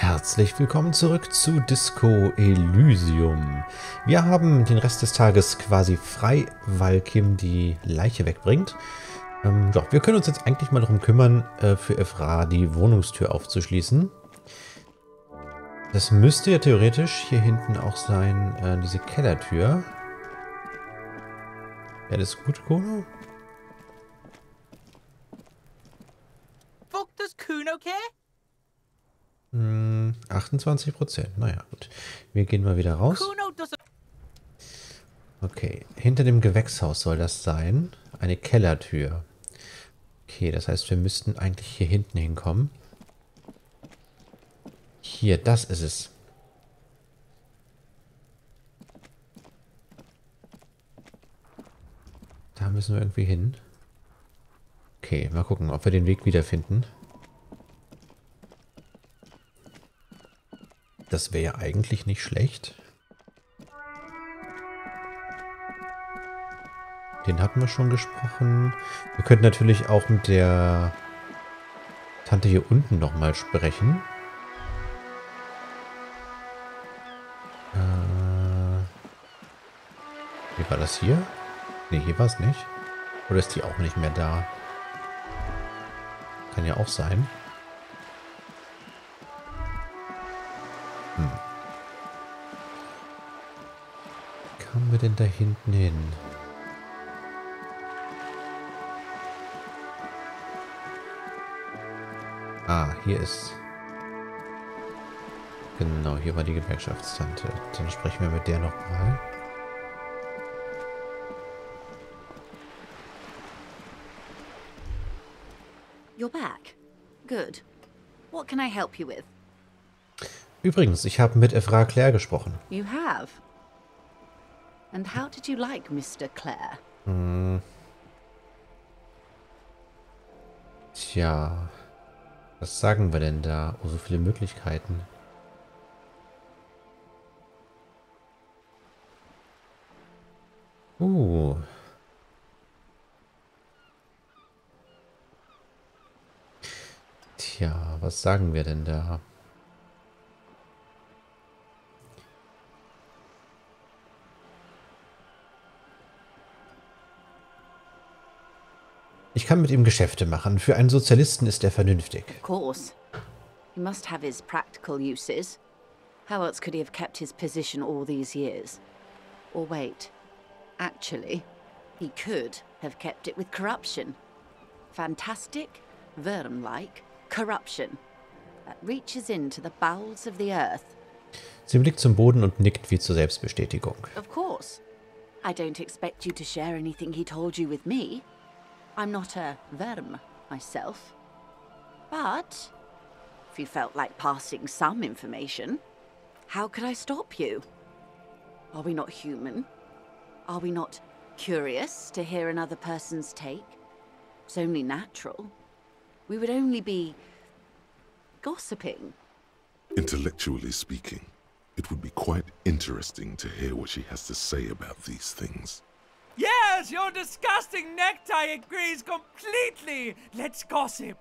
Herzlich willkommen zurück zu Disco Elysium. Wir haben den Rest des Tages quasi frei, weil Kim die Leiche wegbringt. Ähm, ja, wir können uns jetzt eigentlich mal darum kümmern, äh, für Efra die Wohnungstür aufzuschließen. Das müsste ja theoretisch hier hinten auch sein, äh, diese Kellertür. Ja, das ist gut, Kono? Fuck, does Kuno care? Hm, 28 Prozent. Naja, gut. Wir gehen mal wieder raus. Okay, hinter dem Gewächshaus soll das sein. Eine Kellertür. Okay, das heißt, wir müssten eigentlich hier hinten hinkommen. Hier, das ist es. Da müssen wir irgendwie hin. Okay, mal gucken, ob wir den Weg wiederfinden. Das wäre ja eigentlich nicht schlecht. Den hatten wir schon gesprochen. Wir könnten natürlich auch mit der Tante hier unten nochmal sprechen. Äh, wie war das hier? Ne, hier war es nicht. Oder ist die auch nicht mehr da? Kann ja auch sein. Wir denn da hinten hin? Ah, hier ist... Genau, hier war die Gewerkschaftstante. Dann sprechen wir mit der nochmal. You're back. Good. What can I help you with? Übrigens, ich habe mit Efra Claire gesprochen. You have. And how did you like Mr. Clare? Tja, was sagen wir denn da? Oh, so viele Möglichkeiten. Uh. Tja, was sagen wir denn da? Ich kann mit ihm Geschäfte machen. Für einen Sozialisten ist er vernünftig. Of course. He must have his practical uses. How else could he have kept his position all these years? Or wait. Actually, he could have kept it with corruption. Fantastic, worm-like corruption that reaches into the bowels of the earth. Sie blickt zum Boden und nickt wie zur Selbstbestätigung. Of course. I don't expect you to share anything he told you with me. I'm not a verm myself. But if you felt like passing some information, how could I stop you? Are we not human? Are we not curious to hear another person's take? It's only natural. We would only be gossiping. Intellectually speaking, it would be quite interesting to hear what she has to say about these things. Yes, your disgusting necktie agrees completely. Let's gossip.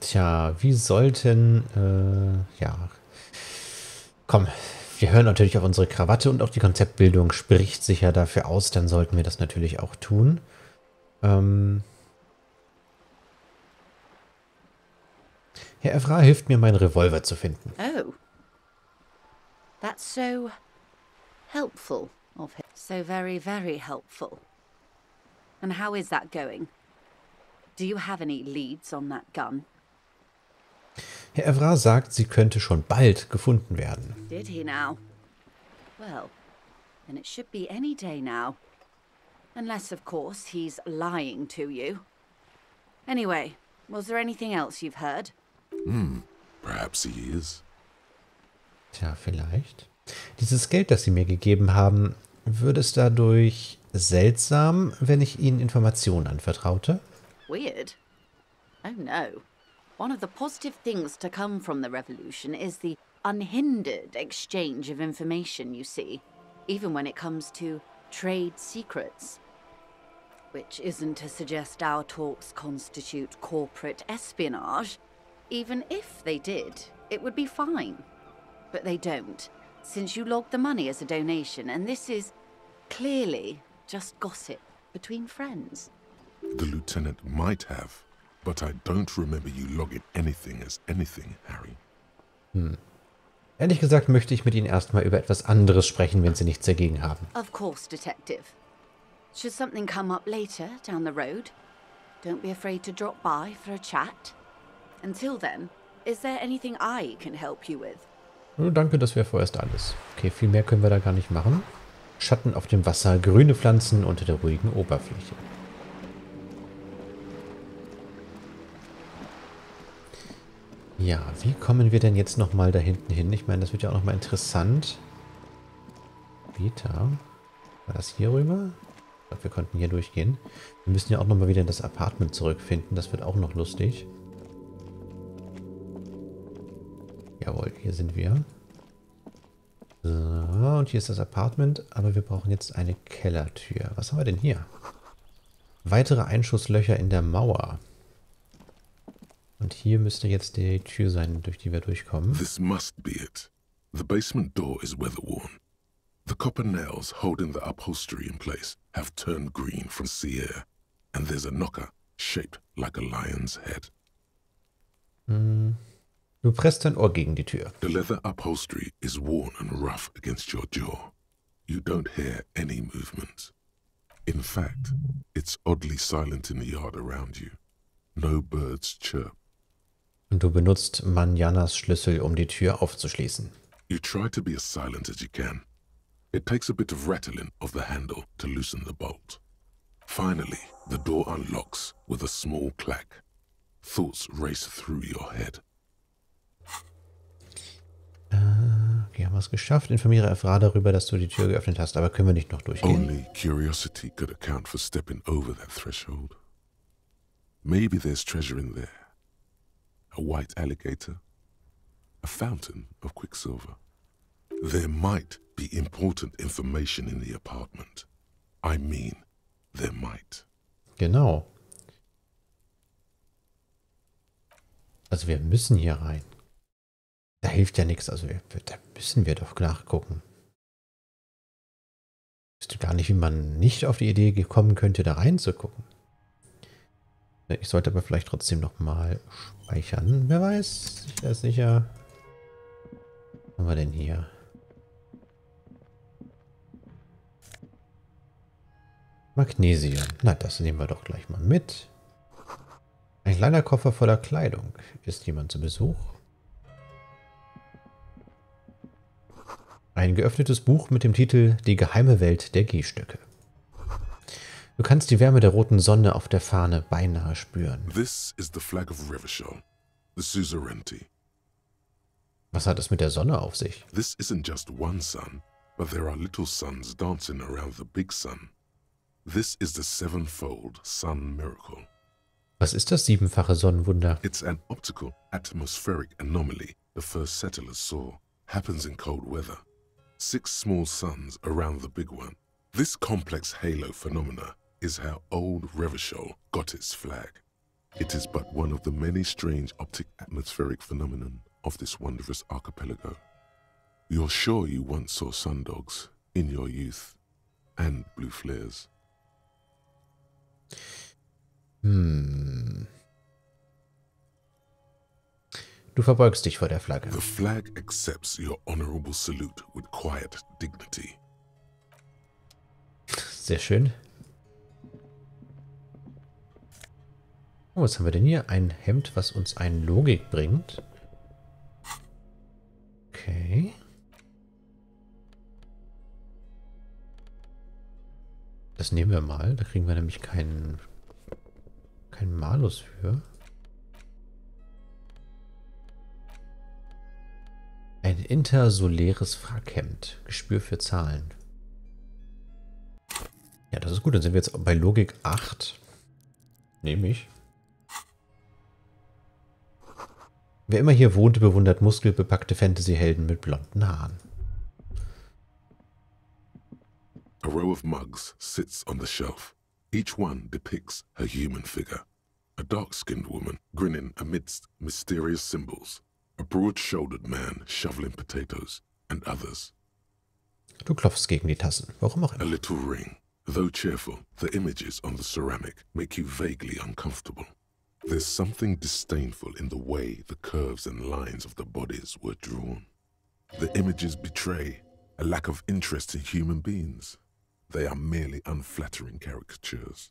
Tja, wie sollten, äh, ja. Komm, wir hören natürlich auf unsere Krawatte und auch die Konzeptbildung spricht sich ja dafür aus, dann sollten wir das natürlich auch tun. Ähm. Herr Evra hilft mir, meinen Revolver zu finden. Oh. That's so helpful of him. So very, very helpful. And how is that going? Do you have any leads on that gun? Herr Evra sagt, sie könnte schon bald gefunden werden. Did he now? Well, then it should be any day now. Unless, of course, he's lying to you. Anyway, was there anything else you've heard? Perhaps he is. Tja, vielleicht. Dieses Geld, das Sie mir gegeben haben, würde es dadurch seltsam, wenn ich Ihnen Informationen anvertraute? Weird. Oh no. One of the positive things to come from the revolution is the unhindered exchange of information, you see, even when it comes to trade secrets. Which isn't to suggest our talks constitute corporate espionage. Even if they did, it would be fine. But they don't, since you logged the money as a donation, and this is clearly just gossip between friends. The lieutenant might have, but I don't remember you logging anything as anything, Harry. Ehrlich gesagt möchte ich mit Ihnen erstmal über etwas anderes sprechen, wenn Sie nichts dagegen haben. Of course, Detective. Should something come up later down the road, don't be afraid to drop by for a chat. Until then, is there anything I can help you with? Oh, danke, das wäre vorerst alles. Okay, viel mehr können wir da gar nicht machen. Schatten auf dem Wasser, grüne Pflanzen unter der ruhigen Oberfläche. Ja, wie kommen wir denn jetzt nochmal da hinten hin? Ich meine, das wird ja auch nochmal interessant. Beta. War das hier rüber? Ich glaube, wir konnten hier durchgehen. Wir müssen ja auch nochmal wieder in das Apartment zurückfinden. Das wird auch noch lustig. Jawohl, hier sind wir. So, und hier ist das Apartment, aber wir brauchen jetzt eine Kellertür. Was haben wir denn hier? Weitere Einschusslöcher in der Mauer. Und hier müsste jetzt die Tür sein, durch die wir durchkommen. This must be it. The basement door is weather-worn. The copper nails holding the upholstery in place have turned green from sea air, and there's a knocker shaped like a lion's head. Du presst dein Ohr gegen die Tür. The leather upholstery is worn and rough against your jaw. You don't hear any movement. In fact, it's oddly silent in the yard around you. No birds chirp. Und du benutzt Manjanas Schlüssel, um die Tür aufzuschließen. You try to be as silent as you can. It takes a bit of rattling of the handle to loosen the bolt. Finally, the door unlocks with a small clack. Thoughts race through your head. Okay, haben wir es geschafft. Informiere Efra darüber, dass du die Tür geöffnet hast, aber können wir nicht noch durchgehen? Only curiosity could account for stepping over that threshold. Maybe there's treasure in there. A white alligator. A fountain of quicksilver. There might be important information in the apartment. I mean, there might. Genau. Also wir müssen hier rein. Da hilft ja nichts. Also da müssen wir doch nachgucken. Ich wüsste gar nicht, wie man nicht auf die Idee kommen könnte, da reinzugucken. Ich sollte aber vielleicht trotzdem nochmal speichern. Wer weiß, sicher ist sicher. Was haben wir denn hier? Magnesium. Na, das nehmen wir doch gleich mal mit. Ein kleiner Koffer voller Kleidung. Ist jemand zu Besuch? Ein geöffnetes Buch mit dem Titel Die geheime Welt der Gehstöcke. Du kannst die Wärme der roten Sonne auf der Fahne beinahe spüren. This is the flag of Revachol, the suzerainty. Was hat es mit der Sonne auf sich? This isn't just one sun, but there are little suns dancing around the big sun. This is the sevenfold sun miracle. Was ist das siebenfache Sonnenwunder? It's an optical atmospheric anomaly the first settlers saw. Happens in cold weather. Six small suns around the big one. This complex halo phenomena is how old Revachol got its flag. It is but one of the many strange optic atmospheric phenomenon of this wondrous archipelago. You're sure you once saw sundogs in your youth and blue flares. Hm. Du verbeugst dich vor der Flagge. The flag accepts your honorable salute with quiet dignity. Sehr schön. Oh, was haben wir denn hier? Ein Hemd, was uns ein Logik bringt. Okay. Das nehmen wir mal. Da kriegen wir nämlich keinen keinen Malus für. Ein intersoläres Frackhemd. Gespür für Zahlen. Ja, das ist gut. Dann sind wir jetzt bei Logik 8. Nehme ich. Wer immer hier wohnt, bewundert muskelbepackte Fantasy-Helden mit blonden Haaren. A row of mugs sits on the shelf. Each one depicts a human figure. A dark skinned woman grinning amidst mysterious symbols. A broad-shouldered man shoveling potatoes, and others. Du klopfst gegen die Tassen. Warum auch A little ring. Though cheerful, the images on the ceramic make you vaguely uncomfortable. There's something disdainful in the way the curves and lines of the bodies were drawn. The images betray a lack of interest in human beings. They are merely unflattering caricatures.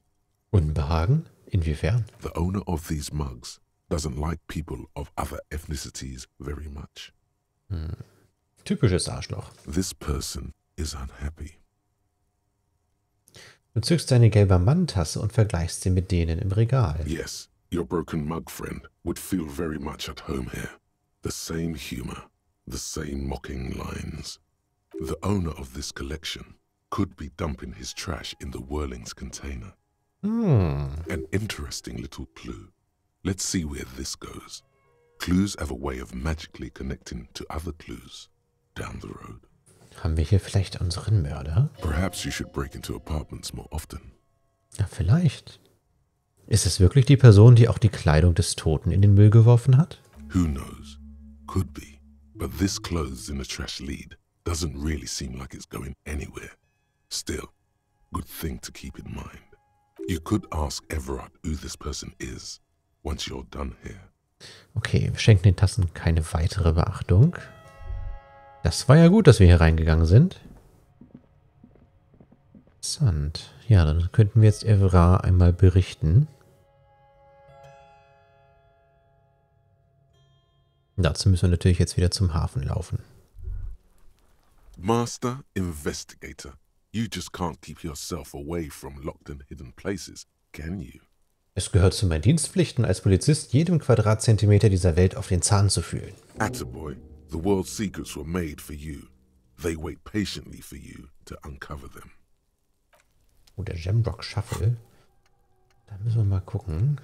Unbehagen? Inwiefern? The owner of these mugs doesn't like people of other ethnicities very much. Hmm. Typisches Arschloch. This person is unhappy. Du zückst deine gelbe Mann-Tasse und vergleichst sie mit denen im Regal. Yes, your broken mug friend would feel very much at home here. The same humor, the same mocking lines. The owner of this collection could be dumping his trash in the Whirling's container. Hm. An interesting little clue. Let's see where this goes. Clues have a way of magically connecting to other clues down the road. Haben wir hier vielleicht unseren Mörder? Perhaps you should break into apartments more often. Ja, vielleicht. Ist es wirklich die Person, die auch die Kleidung des Toten in den Müll geworfen hat? Who knows? Could be. But this clothes in a trash lead doesn't really seem like it's going anywhere. Still, good thing to keep in mind. You could ask Everard who this person is once you're done here. Okay, wir schenken den Tassen keine weitere Beachtung. Das war ja gut, dass wir hier reingegangen sind. Interessant. Ja, dann könnten wir jetzt Evra einmal berichten. Dazu müssen wir natürlich jetzt wieder zum Hafen laufen. Master Investigator, you just can't keep yourself away from locked and hidden places, can you? Es gehört zu meinen Dienstpflichten als Polizist, jedem Quadratzentimeter dieser Welt auf den Zahn zu fühlen. Attaboy, the world's secrets were made for you. They wait patiently for you to uncover them. Oh, der Gemrock Shuffle. Da müssen wir mal gucken.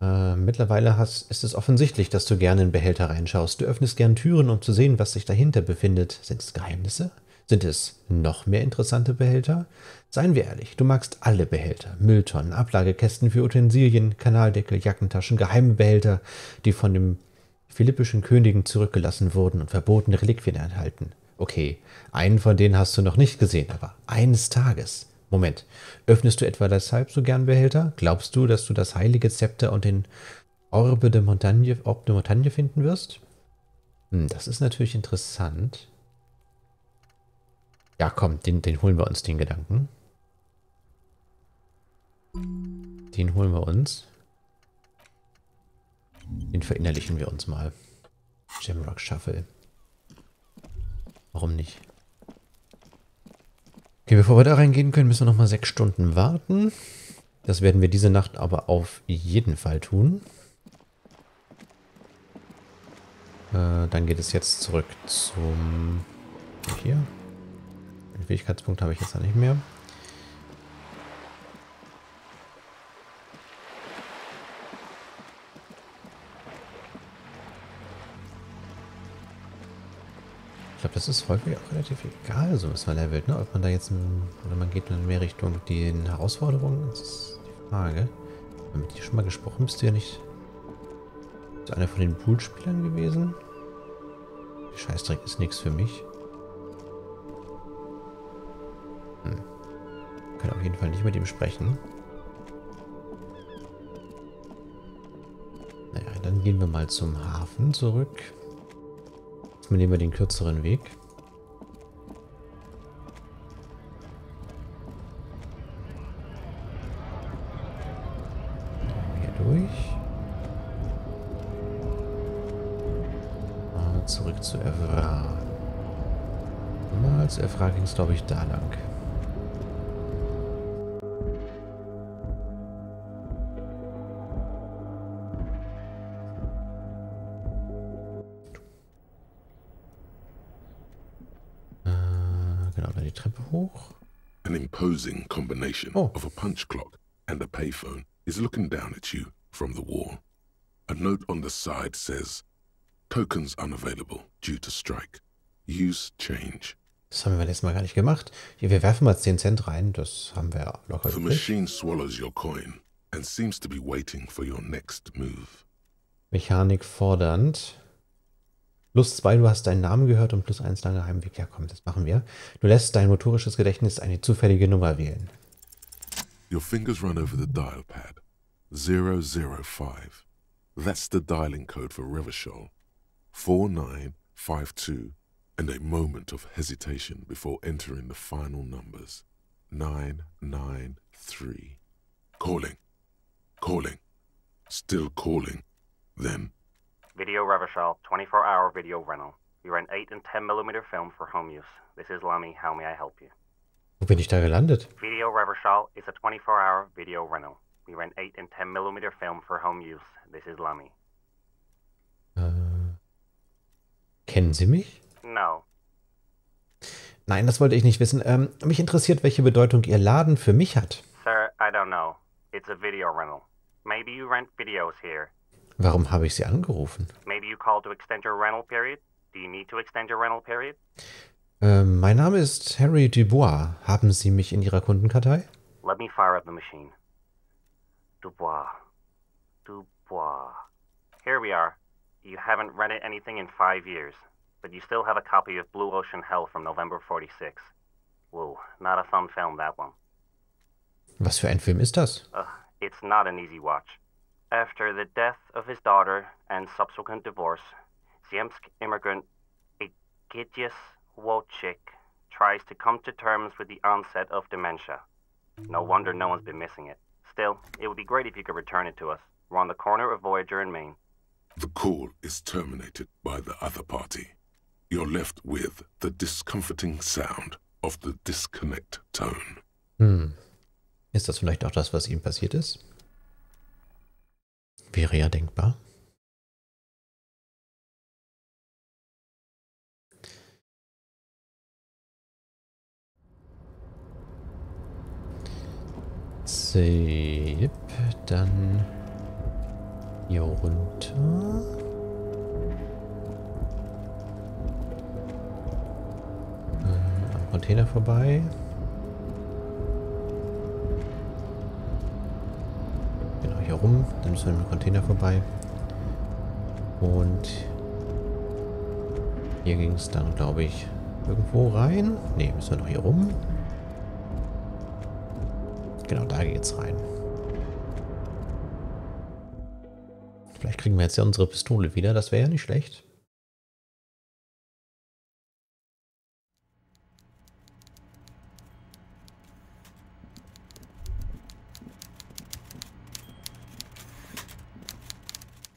Äh, mittlerweile hast, ist es offensichtlich, dass du gerne in Behälter reinschaust. Du öffnest gern Türen, um zu sehen, was sich dahinter befindet. Sind es Geheimnisse? Sind es noch mehr interessante Behälter? Seien wir ehrlich, du magst alle Behälter. Mülltonnen, Ablagekästen für Utensilien, Kanaldeckel, Jackentaschen, geheime Behälter, die von den philippischen Königen zurückgelassen wurden und verbotene Reliquien enthalten. Okay, einen von denen hast du noch nicht gesehen, aber eines Tages. Moment, öffnest du etwa deshalb so gern Behälter? Glaubst du, dass du das heilige Zepter und den Orbe de Montagne, Orbe de Montagne finden wirst? Hm, das ist natürlich interessant. Ja, komm, den, den holen wir uns, den Gedanken. Den holen wir uns. Den verinnerlichen wir uns mal. Gemrock Shuffle. Warum nicht? Okay, bevor wir da reingehen können, müssen wir noch mal sechs Stunden warten. Das werden wir diese Nacht aber auf jeden Fall tun. Äh, dann geht es jetzt zurück zum... Hier. Den Fähigkeitspunkt habe ich jetzt noch nicht mehr. Ich glaube, das ist häufig auch relativ egal, so was man levelt, ne? Ob man da jetzt, oder man geht dann mehr Richtung den Herausforderungen, das ist die Frage. Mit dir schon mal gesprochen, bist du ja nicht einer von den Poolspielern gewesen? Scheißdreck ist nichts für mich. Kann auf jeden Fall nicht mit ihm sprechen. Naja, dann gehen wir mal zum Hafen zurück. Jetzt nehmen wir den kürzeren Weg. Hier durch. Ah, zurück zu Evra. Mal Evra ging es, glaube ich, da lang. Imposing combination Oh. of a punch clock and a payphone is looking down at you from the wall. A note on the side says, Tokens unavailable due to strike. Use change. Das haben wir letztes Mal gar nicht gemacht. Hier, wir werfen mal 10 Cent rein. Das haben wir locker The machine swallows your coin and seems to be waiting for your next move. Mechanik fordernd. Plus zwei, du hast deinen Namen gehört und plus eins langer Heimweg. Ja, komm, das machen wir. Du lässt dein motorisches Gedächtnis eine zufällige Nummer wählen. Your fingers run over the dial pad. 005. That's the dialing code for Revachol. 4952. And a moment of hesitation before entering the final numbers. 993. Calling. Calling. Still calling. Then Video Revachol, 24 hour video rental. You rent 8 and 10 millimeter film for home use. This is Lamy. How may I help you? Wo bin ich da gelandet? Video Revachol is a 24 hour video rental. We rent 8 and 10 millimeter film for home use. This is Lamy. Äh, kennen Sie mich? No. Nein, das wollte ich nicht wissen. Ähm, mich interessiert, welche Bedeutung Ihr Laden für mich hat. Sir, I don't know. It's a video rental. Maybe you rent videos here. Warum habe ich Sie angerufen? Maybe you called to extend your rental period. Do you need to extend your rental period? Ähm, mein Name ist Harry Dubois. Haben Sie mich in Ihrer Kundenkartei? Let me fire up the machine. Dubois. Dubois. Here we are. You haven't rented anything in five years, but you still have a copy of Blue Ocean Hell from November 46. Whoa, not a fun film, that one. Was für ein Film ist das? Ugh, it's not an easy watch. After the death of his daughter and subsequent divorce, Ziemsk immigrant Egidius Wojcik tries to come to terms with the onset of dementia. No wonder no one's been missing it. Still, it would be great if you could return it to us. We're on the corner of Voyager and Maine. the call is terminated by the other party. You're left with the discomforting sound of the disconnect tone. Hm. Ist das vielleicht auch das, was ihm passiert ist? Wäre ja denkbar. Zip, dann hier runter. Äh, am Container vorbei. Hier rum. Dann müssen wir mit dem Container vorbei. Und hier ging es dann, glaube ich, irgendwo rein. Ne, müssen wir noch hier rum. Genau, da geht's rein. Vielleicht kriegen wir jetzt ja unsere Pistole wieder. Das wäre ja nicht schlecht.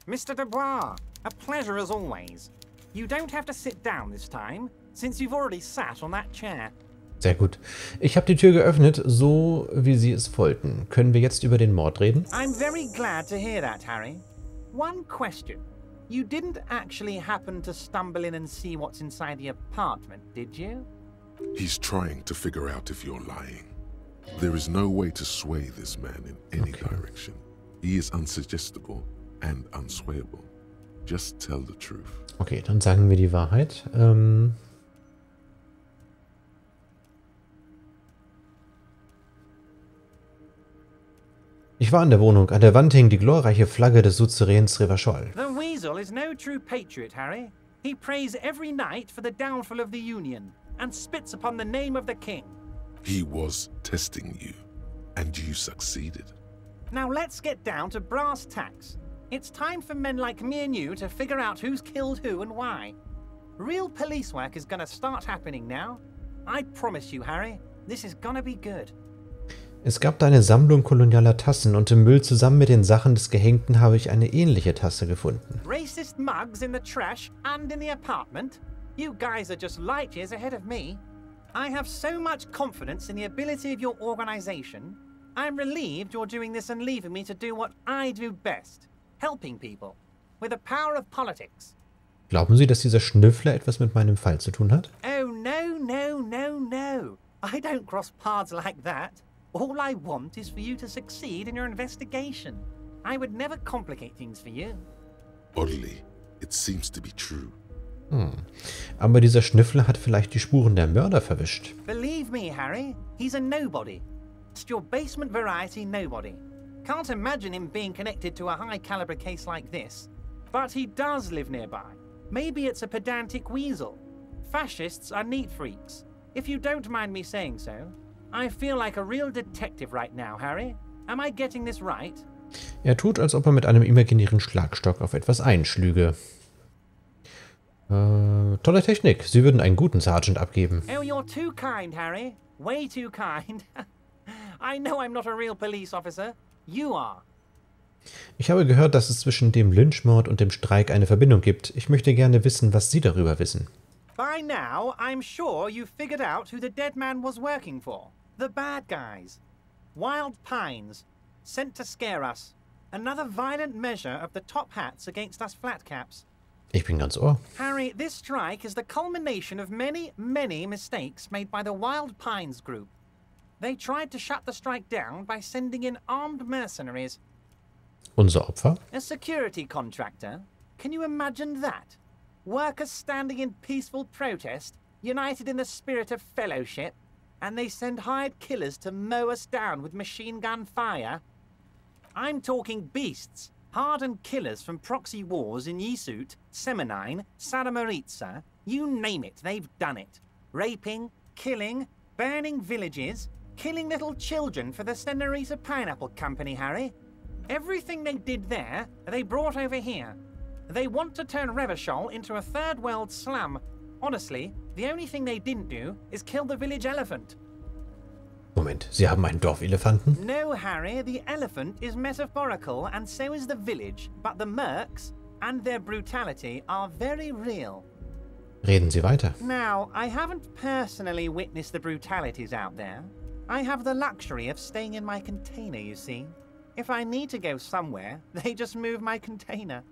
Mr. Dubois, a pleasure as always. You don't have to sit down this time, since you've already sat on that chair. Sehr gut. Ich habe die Tür geöffnet, so wie Sie es wollten. Können wir jetzt über den Mord reden? I'm very glad to hear that, Harry. One question. You didn't actually happen to stumble in and see what's inside the apartment, did you? He's trying to figure out if you're lying. There is no way to sway this man in any Okay. direction. He is unsuggestible and unswayable. Just tell the truth. Okay, dann sagen wir die Wahrheit. Ähm ich war in der Wohnung. An der Wand hing die glorreiche Flagge des Suzerains Revachol. The Weasel is no true patriot, Harry. He prays every night for the downfall of the Union and spits upon the name of the King. He was testing you, and you succeeded. Now let's get down to brass tacks. It's time for men like me and you to figure out who's killed who and why. Real police work is gonna start happening now. I promise you, Harry, this is gonna be good. Es gab da eine Sammlung kolonialer Tassen und im Müll zusammen mit den Sachen des Gehängten habe ich eine ähnliche Tasse gefunden. Racist mugs in the trash and in the apartment? You guys are just light years ahead of me. I have so much confidence in the ability of your organization. I'm relieved you're doing this and leaving me to do what I do best helping people. With the power of politics. Glauben Sie, dass dieser Schnüffler etwas mit meinem Fall zu tun hat? Oh, no, no, no, no. I don't cross paths like that. All I want is for you to succeed in your investigation. I would never complicate things for you. Oddly, it seems to be true. Hm. Aber dieser Schnüffler hat vielleicht die Spuren der Mörder verwischt. Believe me, Harry, he's a nobody. Just your basement variety nobody. Can't imagine him being connected to a high caliber case like this. But he does live nearby. Maybe it's a pedantic weasel. Fascists are neat freaks. If you don't mind me saying so, I feel like a real detective right now, Harry. Am I getting this right? Er tut, als ob er mit einem imaginären Schlagstock auf etwas einschlüge. Äh, tolle Technik. Sie würden einen guten Sergeant abgeben. Oh, you're too kind, Harry. Way too kind. I know I'm not a real police officer. You are. Ich habe gehört, dass es zwischen dem Lynchmord und dem Streik eine Verbindung gibt. Ich möchte gerne wissen, was Sie darüber wissen. By now, I'm sure you've figured out who the dead man was working for. The bad guys. Wild Pines. Sent to scare us. Another violent measure of the top hats against us flatcaps. Ich bin ganz ohr. Harry, this strike is the culmination of many, many mistakes made by the Wild Pines group. They tried to shut the strike down by sending in armed mercenaries. Unser Opfer? A security contractor? Can you imagine that? Workers standing in peaceful protest, united in the spirit of fellowship, and they send hired killers to mow us down with machine gun fire? I'm talking beasts, hardened killers from proxy wars in Yisut, Semenine, Saramaritsa, you name it, they've done it. Raping, killing, burning villages, killing little children for the Senorita Pineapple Company, Harry. Everything they did there, they brought over here. They want to turn Revachol into a third world slum. Honestly, the only thing they didn't do is kill the village elephant. Moment, Sie haben einen Dorfelefanten? No, Harry, the elephant is metaphorical and so is the village, but the Mercs and their brutality are very real. Reden Sie weiter. Now, I haven't personally witnessed the brutalities out there. I have the luxury of staying in my container, you see. If I need to go somewhere, they just move my container.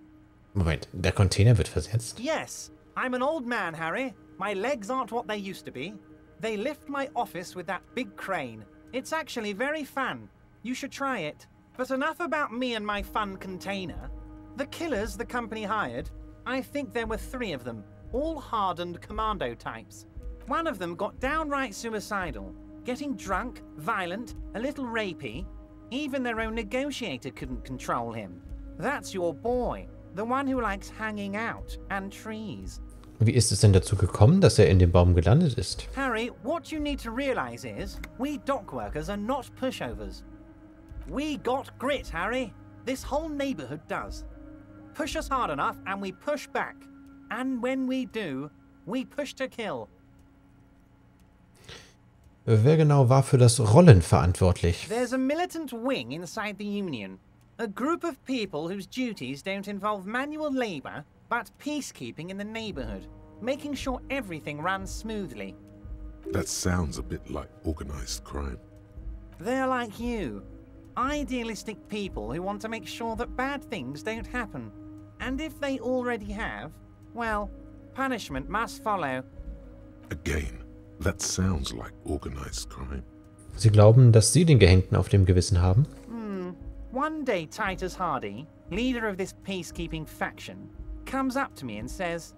Moment, der Container wird versetzt? Yes, I'm an old man, Harry. My legs aren't what they used to be. They lift my office with that big crane. It's actually very fun. You should try it. But enough about me and my fun container. The killers the company hired, I think there were three of them, all hardened commando types. One of them got downright suicidal, getting drunk, violent, a little rapey. Even their own negotiator couldn't control him. That's your boy, the one who likes hanging out and trees. Wie ist es denn dazu gekommen, dass er in dem Baum gelandet ist? Harry, what you need to realize is we dock workers are not pushovers. We got grit, Harry. This whole neighborhood does. Push us hard enough and we push back. And when we do, we push to kill. Wer genau war für das Rollen verantwortlich? There's a militant wing inside the Union. A group of people whose duties don't involve manual labor, but peacekeeping in the neighborhood, making sure everything runs smoothly. That sounds a bit like organized crime. They're like you. Idealistic people who want to make sure that bad things don't happen. And if they already have, well, punishment must follow. Again, that sounds like organized crime. Sie glauben, dass Sie den Gehängten auf dem Gewissen haben? Hmm. One day, Titus Hardy, leader of this peacekeeping faction, comes up to me and says,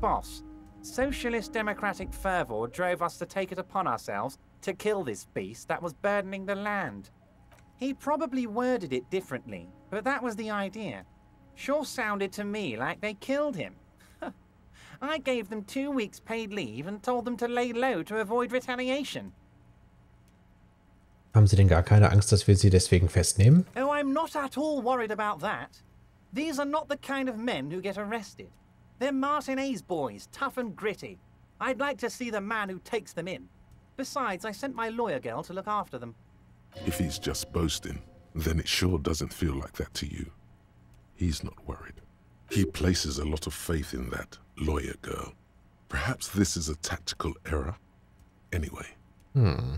Boss, socialist democratic fervor drove us to take it upon ourselves to kill this beast that was burdening the land. He probably worded it differently, but that was the idea. Sure sounded to me like they killed him. I gave them two weeks paid leave and told them to lay low to avoid retaliation. Haben Sie denn gar keine Angst, dass wir Sie deswegen festnehmen? Oh, I'm not at all worried about that. These are not the kind of men who get arrested. They're Martinez boys, tough and gritty. I'd like to see the man who takes them in. Besides, I sent my lawyer girl to look after them. If he's just boasting, then it sure doesn't feel like that to you. He's not worried. He places a lot of faith in that lawyer girl. Perhaps this is a tactical error? Anyway, hmm.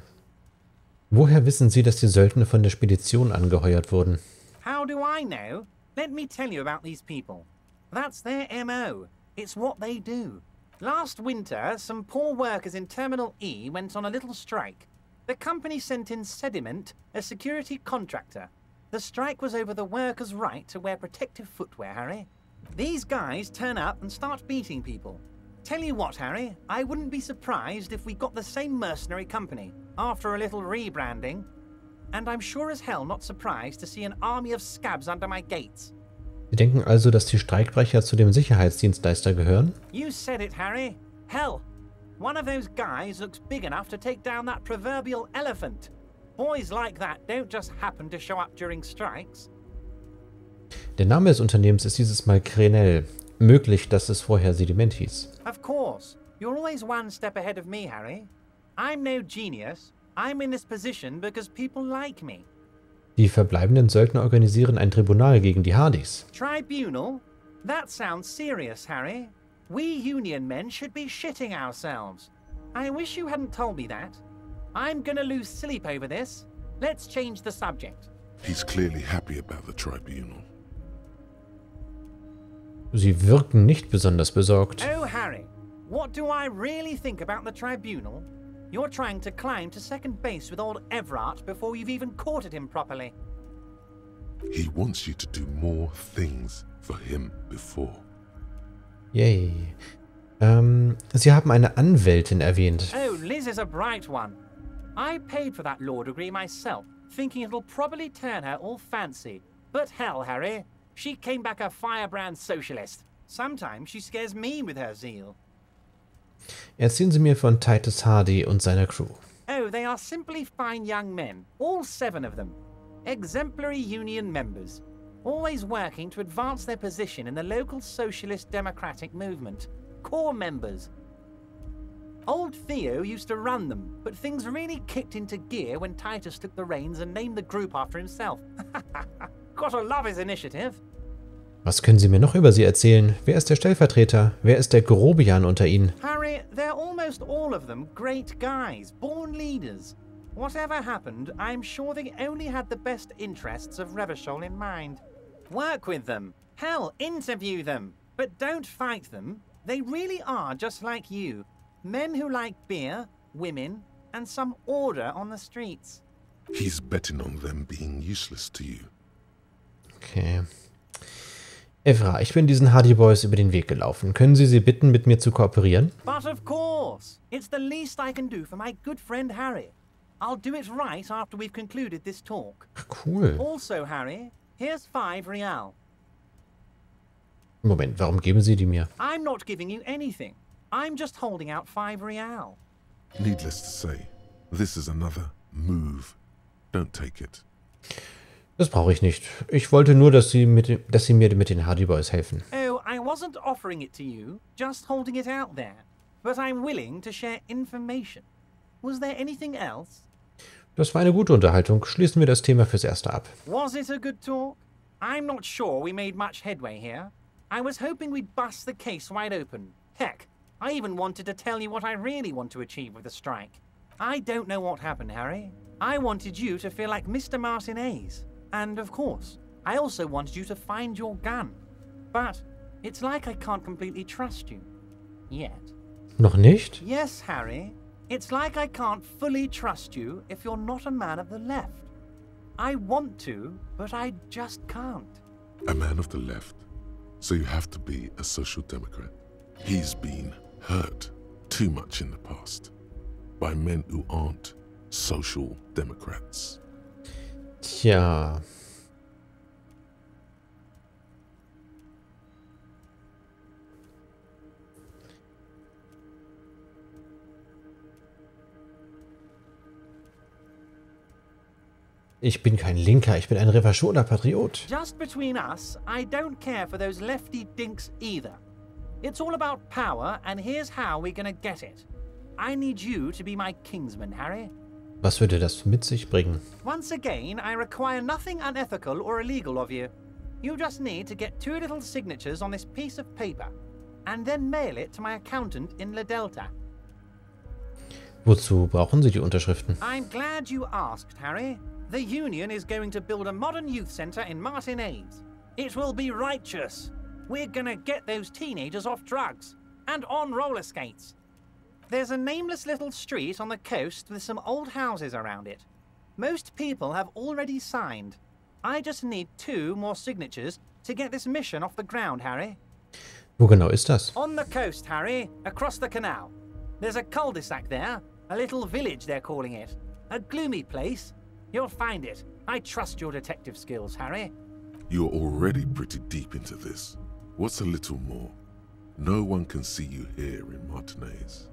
Woher wissen Sie, dass die Söldner von der Spedition angeheuert wurden? How do I know? Let me tell you about these people. That's their MO. It's what they do. Last winter, some poor workers in Terminal E went on a little strike. The company sent in Sediment, a security contractor. The strike was over the workers' right to wear protective footwear, Harry. These guys turn up and start beating people. Tell you what, Harry, I wouldn't be surprised if we got the same mercenary company after a little rebranding. And I'm sure as hell not surprised to see an army of scabs under my gates. Sie denken also, dass die Streikbrecher zu dem Sicherheitsdienstleister gehören? You said it, Harry. Hell, one of those guys looks big enough to take down that proverbial elephant. Boys like that don't just happen to show up during strikes. Der Name des Unternehmens ist dieses Mal Crenel. Möglich, dass es vorher Sediment hieß. Of course. You're always one step ahead of me, Harry. I'm no genius. I'm in this position because people like me. Die verbleibenden Söldner organisieren ein Tribunal gegen die Hardys. Tribunal? That sounds serious, Harry. We Union men should be shitting ourselves. I wish you hadn't told me that. I'm gonna lose sleep over this. Let's change the subject. He's clearly happy about the tribunal. Sie wirken nicht besonders besorgt. Oh, Harry, what do I really think about the tribunal? You're trying to climb to second base with old Everard before you've even courted him properly. He wants you to do more things for him before. Yay. Ähm, Sie haben eine Anwältin erwähnt. Oh, Liz is a bright one. I paid for that law degree myself, thinking it'll probably turn her all fancy. But hell, Harry, she came back a firebrand socialist. Sometimes she scares me with her zeal. Erzählen Sie mir von Titus Hardy und seiner Crew. Oh, they are simply fine young men, all seven of them. Exemplary union members, always working to advance their position in the local socialist democratic movement. Core members. Old Theo used to run them, but things really kicked into gear when Titus took the reins and named the group after himself. Gotta love his initiative. Was können Sie mir noch über sie erzählen? Wer ist der Stellvertreter? Wer ist der Grobian unter Ihnen? Harry, they're almost all of them great guys, born leaders. Whatever happened, I'm sure they only had the best interests of Revachol in mind. Work with them. Hell, interview them. But don't fight them. They really are just like you. Men who like beer, women, and some order on the streets. He's betting on them being useless to you. Okay. Evra, ich bin diesen Hardy Boys über den Weg gelaufen. Können Sie sie bitten, mit mir zu kooperieren? But of course, it's the least I can do for my good friend Harry. I'll do it right after we've concluded this talk. Cool. Also, Harry, here's five real. Moment, warum geben Sie die mir? I'm not giving you anything. I'm just holding out five real. Needless to say, this is another move. Don't take it. Das brauche ich nicht. Ich wollte nur, dass Sie, mit, dass Sie mir mit den Hardy Boys helfen. Oh, I wasn't offering it to you, just holding it out there. But I'm willing to share information. Was there anything else? Das war eine gute Unterhaltung. Schließen wir das Thema fürs Erste ab. Was it a good talk? I'm not sure we made much headway here. I was hoping we'd bust the case wide open. Heck, I even wanted to tell you what I really want to achieve with the strike. I don't know what happened, Harry. I wanted you to feel like Mr. Martinez. And of course, I also wanted you to find your gun. But it's like I can't completely trust you. Yet. Noch nicht? Yes, Harry. It's like I can't fully trust you if you're not a man of the left. I want to, but I just can't. A man of the left. So you have to be a social democrat. He's been hurt too much in the past by men who aren't social democrats. Tja. Ich bin kein Linker, ich bin ein Revaschoner Patriot. Just between us, I don't care for those lefty dinks either. It's all about power, and here's how we're gonna get it. I need you to be my kingsman, Harry. Was würde das mit sich bringen? Once again, I require nothing unethical or illegal of you. You just need to get two little signatures on this piece of paper, and then mail it to my accountant in La Delta. Wozu brauchen Sie die Unterschriften? I'm glad you asked, Harry. The Union is going to build a modern youth centre in Martinez. It will be righteous. We're gonna get those teenagers off drugs and on roller skates. There's a nameless little street on the coast with some old houses around it. Most people have already signed. I just need two more signatures to get this mission off the ground, Harry. Wo genau ist das? On the coast, Harry, across the canal. There's a cul-de-sac there, a little village they're calling it. A gloomy place. You'll find it. I trust your detective skills, Harry. You're already pretty deep into this. What's a little more? No one can see you here in Martinez.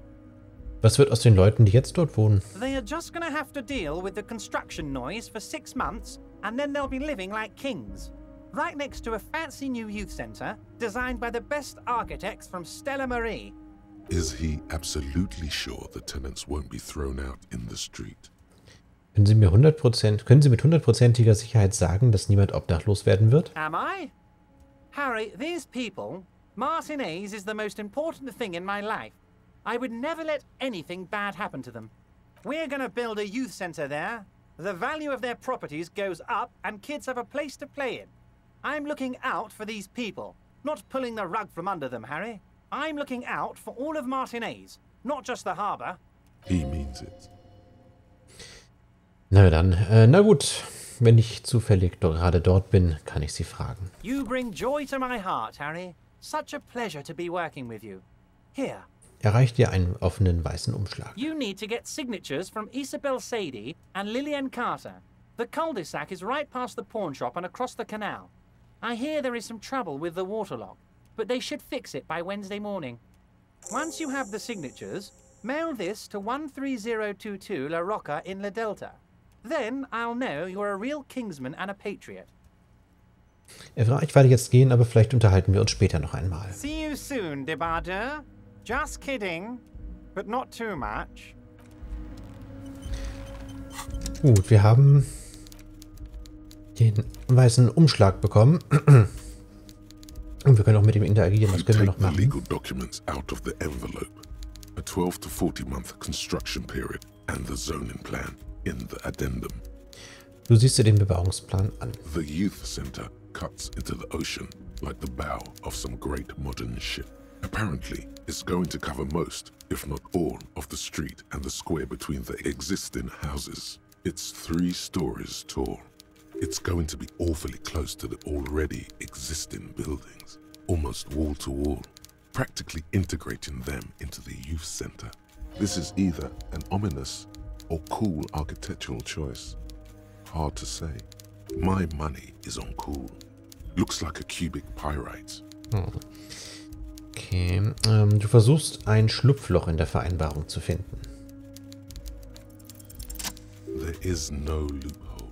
Was wird aus den Leuten, die jetzt dort wohnen? They are just gonna have to deal with the construction noise for six months, and then they'll be living like kings. Right next to a fancy new youth centre, designed by the best architects from Stella Marie. Is he absolutely sure the tenants won't be thrown out in the street? Können Sie mir 100%, können Sie mit hundertprozentiger Sicherheit sagen, dass niemand obdachlos werden wird? Am I? Harry, these people, Martinez is the most important thing in my life. I would never let anything bad happen to them. We're gonna build a youth centre there. The value of their properties goes up, and kids have a place to play in. I'm looking out for these people, not pulling the rug from under them, Harry. I'm looking out for all of Martinez, not just the harbour. He means it. Na dann, äh, na gut. Wenn ich zufällig do gerade dort bin, kann ich Sie fragen. You bring joy to my heart, Harry. Such a pleasure to be working with you. Here, Erreicht ihr einen offenen weißen Umschlag. You need to get signatures from Isabel Sadie and Lillian Carter. The cul-de-sac is right past the pawn shop and across the canal. I hear there is some trouble with the waterlock, but they should fix it by Wednesday morning. Once you have the signatures, mail this to 13022 La Rocca in La Delta. Then I'll know you're a real Kingsman and a patriot. Evra, ich werde jetzt gehen, aber vielleicht unterhalten wir uns später noch einmal. See you soon, Debardeur. Just kidding, but not too much. Gut, wir haben den weißen Umschlag bekommen. Und wir können auch mit ihm interagieren. Was können wir take noch the machen? legal documents out of the envelope. A 12 to 40 month construction period and the zoning plan in the addendum. Du siehst dir den Bebauungsplan an. The youth center cuts into the ocean like the bow of some great modern ship. Apparently, it's going to cover most, if not all, of the street and the square between the existing houses. It's three stories tall. It's going to be awfully close to the already existing buildings, almost wall to wall, practically integrating them into the youth center. This is either an ominous or cool architectural choice. Hard to say. My money is on cool. Looks like a cubic pyrite. Hmm. Okay. Ähm, du versuchst ein Schlupfloch in der Vereinbarung zu finden. There is no loophole.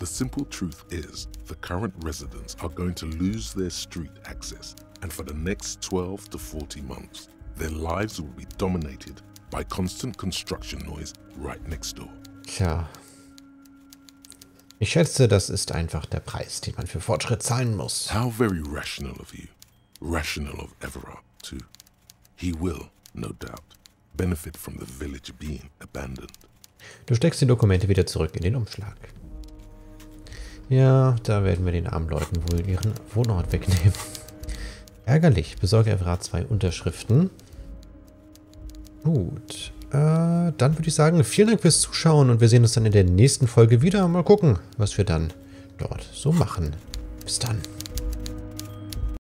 The simple truth is the current residents are going to lose their street access, and for the next 12 to 40 months, their lives will be dominated by constant construction noise right next door. Tja. Ich schätze, das ist einfach der Preis, den man für Fortschritt zahlen muss. How very rational of you. Rational of Everard, too. He will, no doubt, benefit from the village being abandoned. Du steckst die Dokumente wieder zurück in den Umschlag. Ja, da werden wir den armen Leuten wohl ihren Wohnort wegnehmen. Ärgerlich. Besorge Everard zwei Unterschriften. Gut. Äh, dann würde ich sagen, vielen Dank fürs Zuschauen und wir sehen uns dann in der nächsten Folge wieder. Mal gucken, was wir dann dort so machen. Bis dann.